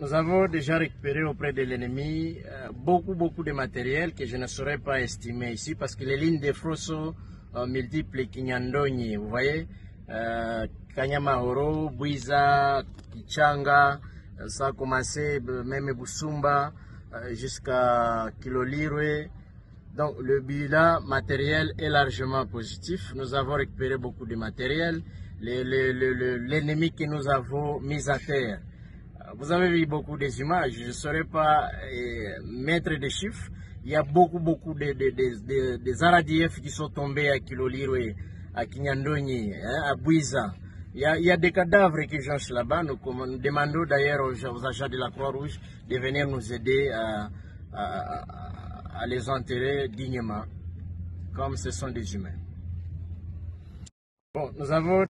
Nous avons déjà récupéré auprès de l'ennemi euh, beaucoup, beaucoup de matériel que je ne saurais pas estimer ici parce que les lignes de front sont euh, multiples. Kinyandonyi, vous voyez, euh, Kanyamahoro, Bouiza, Kichanga, euh, ça a commencé euh, même Busumba jusqu'à Kilolirwe. Donc le bilan matériel est largement positif. Nous avons récupéré beaucoup de matériel. Le- le- L'ennemi que nous avons mis à terre. Vous avez vu beaucoup des images. Je ne saurais pas euh, mettre des chiffres. Il y a beaucoup, beaucoup de, de, de, de- RADF qui sont tombés à Kilolirwe, à Kinyandonyi, hein, à Bouiza. Il y, a, il y a des cadavres qui jonchent là-bas. Nous, demandons d'ailleurs aux, aux agents de la Croix-Rouge de venir nous aider à- à les enterrer dignement, comme ce sont des humains. Bon, nous avons